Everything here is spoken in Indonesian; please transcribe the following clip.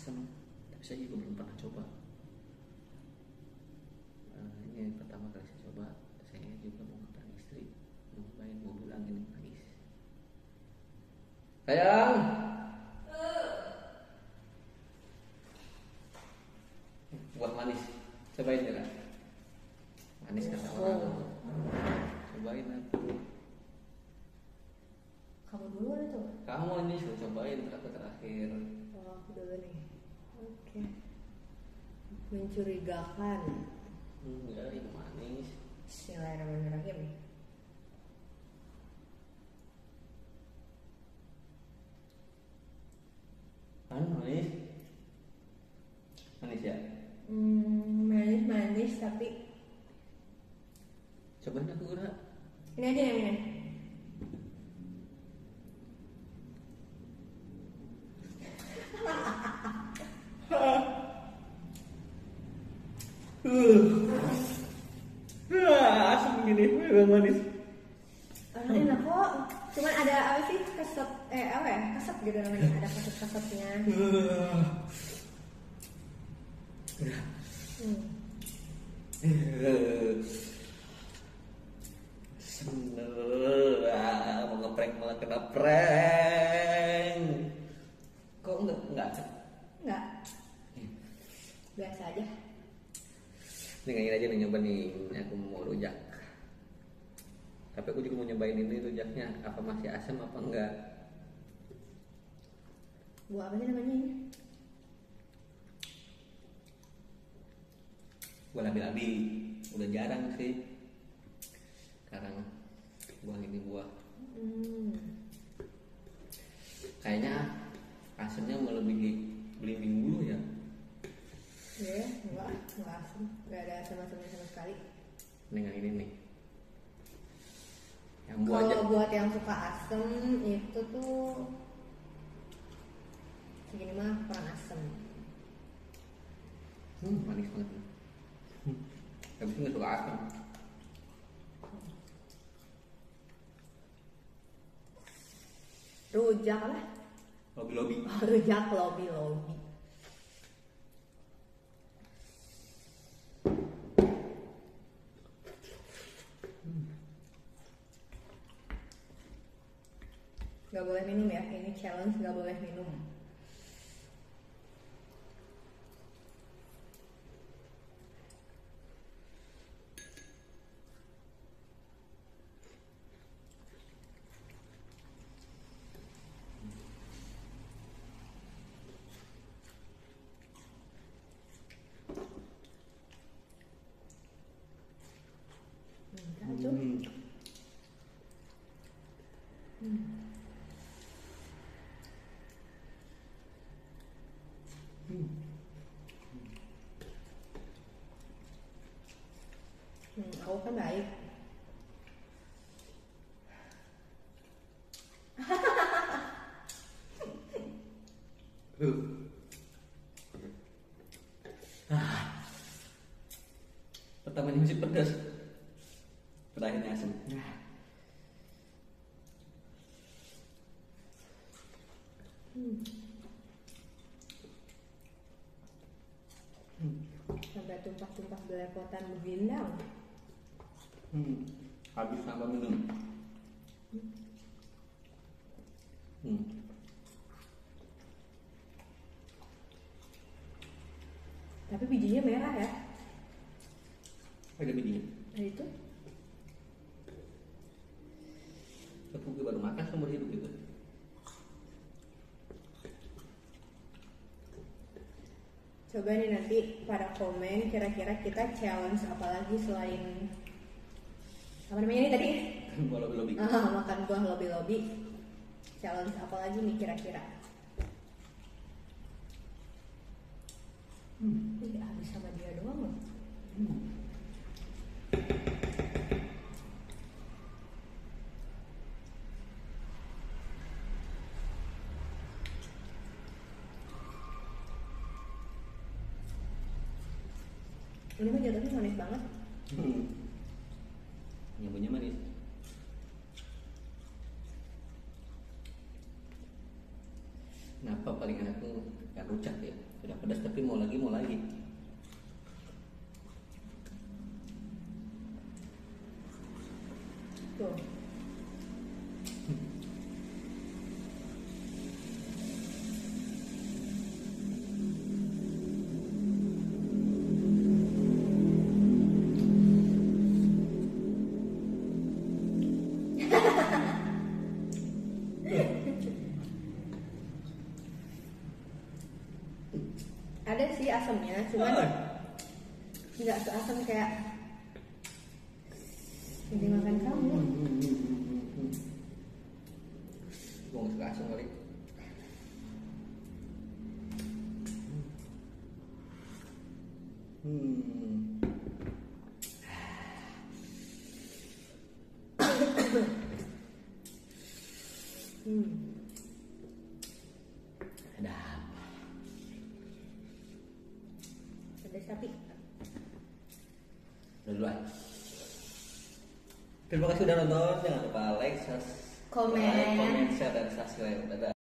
asam tapi saya juga belum pernah coba. Eh, ini pertama kali saya coba. Saya juga mau ngantar istri. Mau cobain mau bilang ini manis. Sayang! Buah manis. Cobain ya manis kata orang. Cobain atuh Kamu duluan itu. kamu ini sudah cobain aku terakhir Oh, aku dulu nih. Oke. Mencurigakan. enggak ini manis Bismillahirrahmanirrahim. kan manis manis ya Hmm, manis manis tapi cobain aku udah ini aja yang ini. Ah, asam gini, memang manis. Orang enak kok. Cuman ada apa sih keset eh apa ya keset gitu namanya ada keset kesetnya. Hmm. Sener, ah, mau ngeprank malah kena prank. Kok enggak enggak? Enggak. Biasa aja. Ini ngain aja nih nyoba nih, aku mau rujak. Tapi aku juga mau nyobain ini rujaknya, apa masih asam apa enggak? Buah apa sih namanya ini? Buah labi-labi, udah jarang sih. Sekarang buah ini buah Hmm. kayaknya asamnya melebihi belimbing dulu ya. Ya, enggak, enggak asam. Enggak ada asam-asamnya sama sekali. Dengan ini nih. Yang aja. Kalau buat yang suka asem itu tuh segini mah kurang asem. Hmm, manis banget. Hmm. Tapi nggak suka asam. Rujak apa? Lobby lobby. Oh, rujak lobby lobby. Gak boleh minum ya, ini challenge gak boleh minum. Enggak tuh. Hmm. Hmm, aku kan baik. Uh. Ah. Pertamanya masih pedas. Terakhirnya asam. Sampai tumpah-tumpah belepotan begindang. Hmm. Habis tambah minum. Hmm. Tapi bijinya merah ya. Ada bijinya. Nah itu Aku juga baru makan seumur hidup gitu. coba nih nanti pada komen kira-kira kita challenge apa lagi selain apa namanya ini tadi Buah lobby lobby. ah, makan buah lobby-lobby challenge apa lagi nih kira-kira Hmm. Ih, habis sama dia doang loh Hmm. ini mah jatuhnya manis banget Hmm. Apa paling enak tuh? Ikan rujak ya? Sudah pedas tapi mau lagi mau lagi. Tuh. Ada sih asamnya, cuman Oh. nggak seasam kayak yang dimakan kamu. Gue nggak suka asam kali Hmm. Hmm. Terima kasih sudah nonton. Jangan lupa like, subscribe, Komen. komen, share, dan subscribe. Dadah.